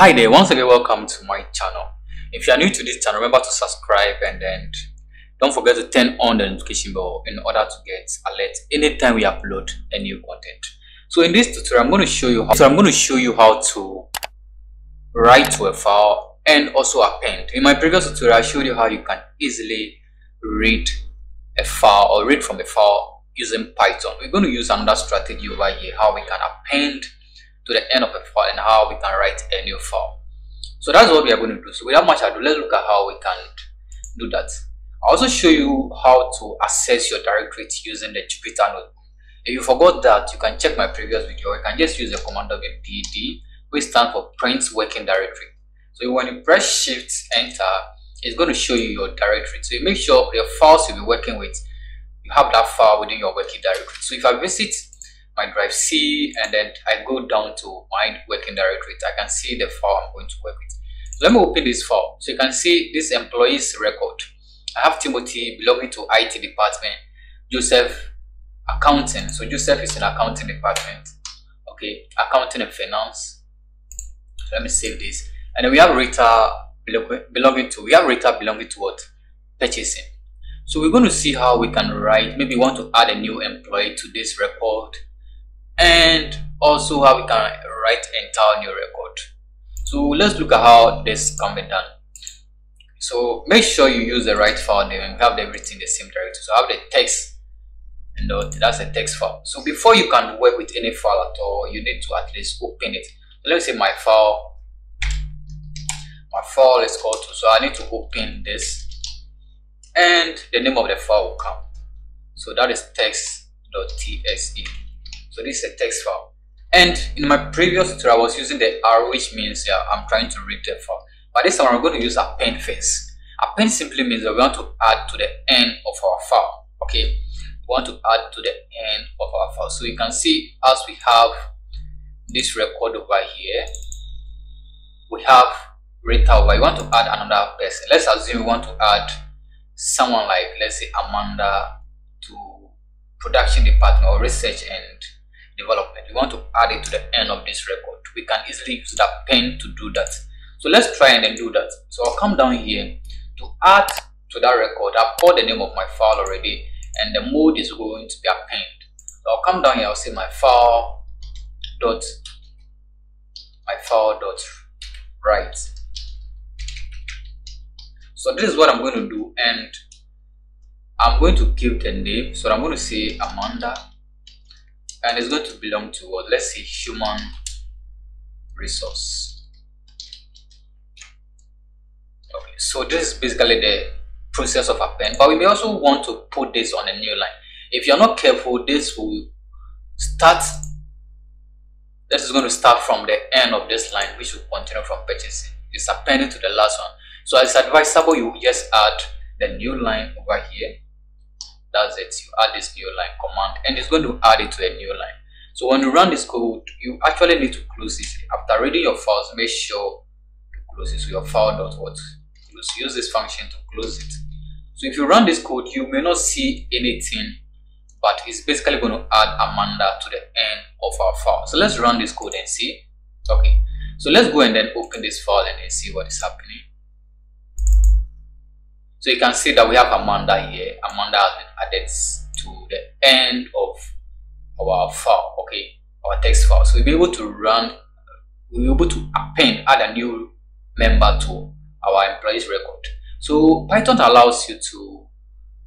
Hi there, once again welcome to my channel. If you are new to this channel, remember to subscribe and then don't forget to turn on the notification bell in order to get alert anytime we upload a new content. So in this tutorial, I'm going to show you how, so I'm going to show you how to write to a file and also append. In my previous tutorial, I showed you how you can easily read a file or read from a file using Python. We're going to use another strategy over here, how we can append to the end of a file and how we can write a new file. So that's what we are going to do. So without much ado, let's look at how we can do that. I'll also show you how to access your directory using the Jupyter Notebook. If you forgot that, you can check my previous video. You can just use the command of pwd, which stands for print working directory. So when you press shift enter, it's going to show you your directory. So you make sure your files you'll be working with, you have that file within your working directory. So if I visit my drive C and then I go down to my working directory, I can see the file I'm going to work with. Let me open this file. So you can see this employee's record. I have Timothy belonging to IT department, Joseph accounting. So Joseph is in accounting department. Okay, accounting and finance. So let me save this. And then we have Rita belonging to we have Rita belonging to what? Purchasing. So we're going to see how we can write. Maybe want to add a new employee to this record and also how we can write entire new record. So let's look at how this can be done. So make sure you use the right file name and have everything in the same directory. So I have the text and that's a text file. So before you can work with any file at all you need to at least open it. Let me say my file. My file is called to so I need to open this. And the name of the file will come. So that is text.tse so this is a text file. And in my previous tutorial i was using the arrow which means yeah, i'm trying to read the file. But this time i'm going to use a append first append simply means that we want to add to the end of our file okay? We want to add to the end of our file. So you can see as we have this record over here we have Rita over. We want to add another person. Let's assume we want to add someone like let's say Amanda to production department or research and add it to the end of this record. We can easily use that pen to do that. So let's try and then do that. So i'll come down here to add to that record. I've called the name of my file already and the mode is going to be append. So i'll come down here. I'll say my file dot my file dot write. So this is what i'm going to do and i'm going to give the name. So i'm going to say amanda and it's going to belong to what? Let's say human resource. Okay so this is basically the process of append. But we may also want to put this on a new line. If you're not careful this will start this is going to start from the end of this line which will continue from purchasing. It's appended to the last one. So it's advisable you just add the new line over here that's it you add this new line command and it's going to add it to a new line. So when you run this code you actually need to close it after reading your files make sure you close it so your file dot what. Close use this function to close it. So if you run this code you may not see anything but it's basically going to add amanda to the end of our file. So let's run this code and see. Okay. So let's go and then open this file and then see what is happening so you can see that we have Amanda here. Amanda has been added to the end of our file, okay, our text file. So we'll be able to run, we'll be able to append, add a new member to our employees record. So Python allows you to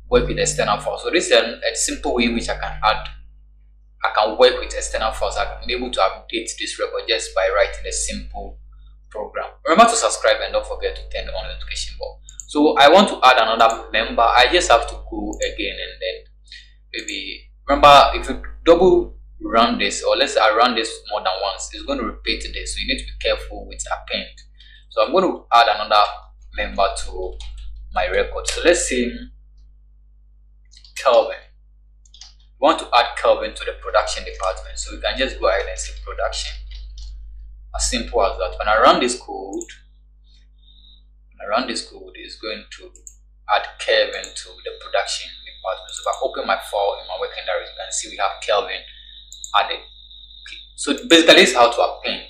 work with external files. So this is a, a simple way in which I can add, I can work with external files. I can be able to update this record just by writing a simple program. Remember to subscribe and don't forget to turn on the notification bell so i want to add another member. I just have to go again and then maybe remember if you double run this or let's i run this more than once it's going to repeat this. So you need to be careful with append. So i'm going to add another member to my record. So let's say kelvin. We want to add kelvin to the production department. So we can just go ahead and say production. As simple as that. When i run this code run this code is going to add Kelvin to the production department. So if I open my file in my working directory, you can see we have Kelvin added. Okay. So basically, this is how to append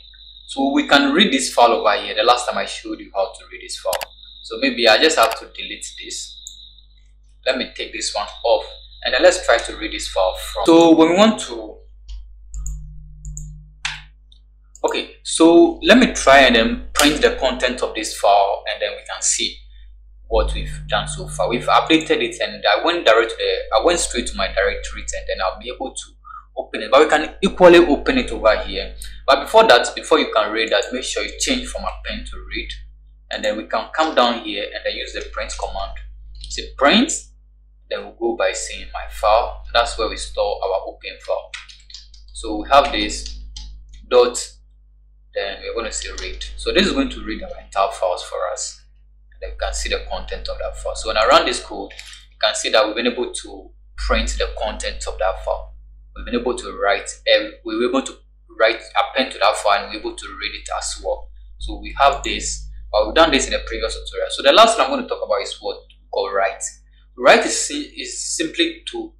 So we can read this file over here. The last time I showed you how to read this file. So maybe I just have to delete this. Let me take this one off and then let's try to read this file from. So when we want to okay so let me try and then print the content of this file and then we can see what we've done so far. We've updated it and i went direct to the i went straight to my directory and then i'll be able to open it. But we can equally open it over here. But before that before you can read that make sure you change from append to read. And then we can come down here and then use the print command. Say print then we'll go by saying my file. That's where we store our open file. So we have this dot to say read. So this is going to read our entire files for us. And we can see the content of that file. So when i run this code you can see that we've been able to print the content of that file. We've been able to write we were able to write append to that file and we're able to read it as well. So we have this but we've done this in a previous tutorial. So the last one i'm going to talk about is what we call write. Write is, is simply to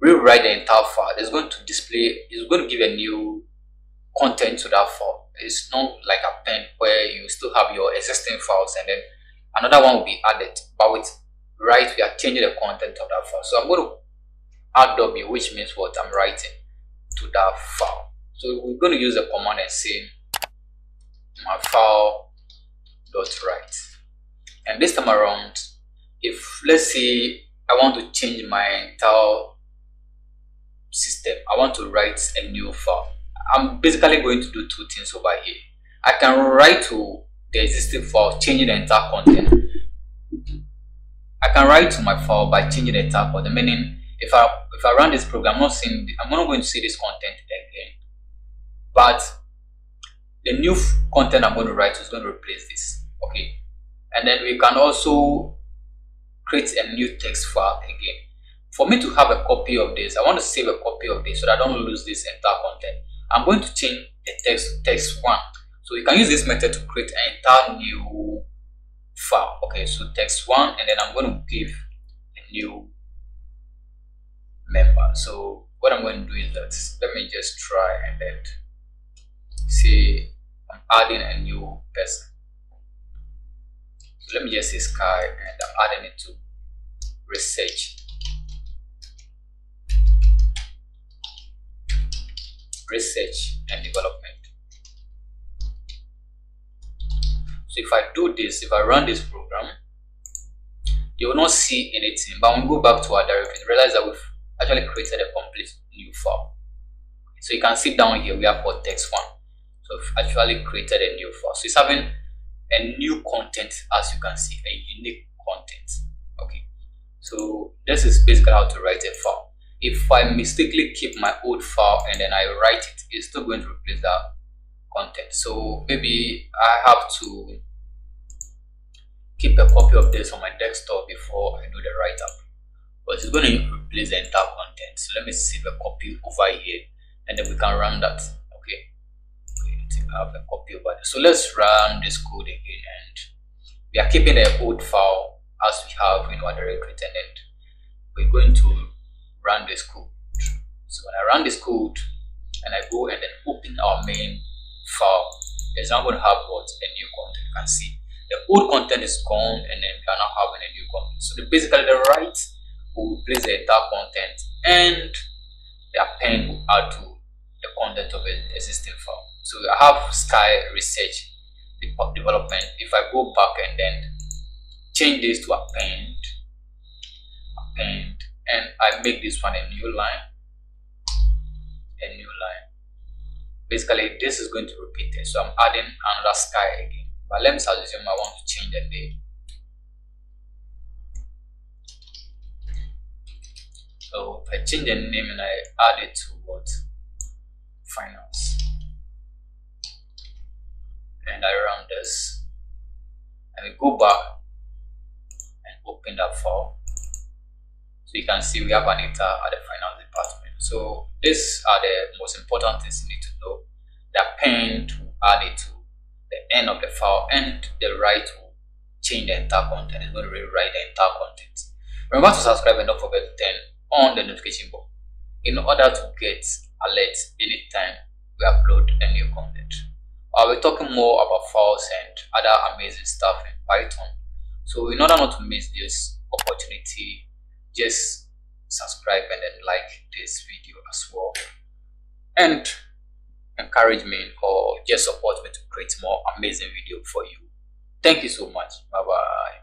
rewrite the entire file. It's going to display it's going to give a new content to that file it's not like append where you still have your existing files and then another one will be added. But with write, we are changing the content of that file. So I'm going to add w, which means what I'm writing to that file. So we're going to use the command and say my file dot write. And this time around, if let's say I want to change my entire system, I want to write a new file. I'm basically going to do two things over here. I can write to the existing file, changing the entire content. I can write to my file by changing the entire content, meaning if I if I run this program, I'm not seeing I'm not going to see this content again. But the new content I'm going to write is going to replace this. Okay. And then we can also create a new text file again. For me to have a copy of this, I want to save a copy of this so that I don't lose this entire content. I'm going to change the text text one. So you can use this method to create an entire new file. Okay, so text one, and then I'm going to give a new member. So what I'm going to do is that let me just try and then say I'm adding a new person. So let me just say sky and I'm adding it to research research and development. So if I do this, if I run this program, you will not see anything. But when we go back to our directory, realize that we've actually created a complete new file. So you can see down here, we have got text one. So we've actually created a new file. So it's having a new content, as you can see, a unique content. Okay. So this is basically how to write a file if I mistakenly keep my old file and then I write it, it's still going to replace that content. So maybe I have to keep a copy of this on my desktop before I do the write-up. But it's going to replace the entire content. So let me save a copy over here and then we can run that. Okay. okay I have a copy over there. So let's run this code again and we are keeping the old file as we have in our directory and we're going to run this code. So when I run this code and I go and then open our main file, it's now going to have what a new content. You can see the old content is gone and then we are now having a new content. So the, basically the write will replace the entire content and the append will add to the content of an existing file. So I have Sky Research development. If I go back and then change this to append, append, and I make this one a new line. A new line. Basically this is going to repeat it. So I'm adding another sky again. But let me assume I want to change the name so I change the name and I add it to what? Finance and I run this. And we go back and open that file so you can see we have Anita at the finance department. So these are the most important things you need to know. The append to add it to the end of the file and the write to change the entire content. It's going to rewrite the entire content. Remember to subscribe and don't forget to turn on the notification bell in order to get alerts anytime we upload a new content. I'll be talking more about files and other amazing stuff in Python. So in order not to miss this opportunity, just subscribe and then like this video as well. And encourage me or just support me to create more amazing video for you. Thank you so much. Bye bye.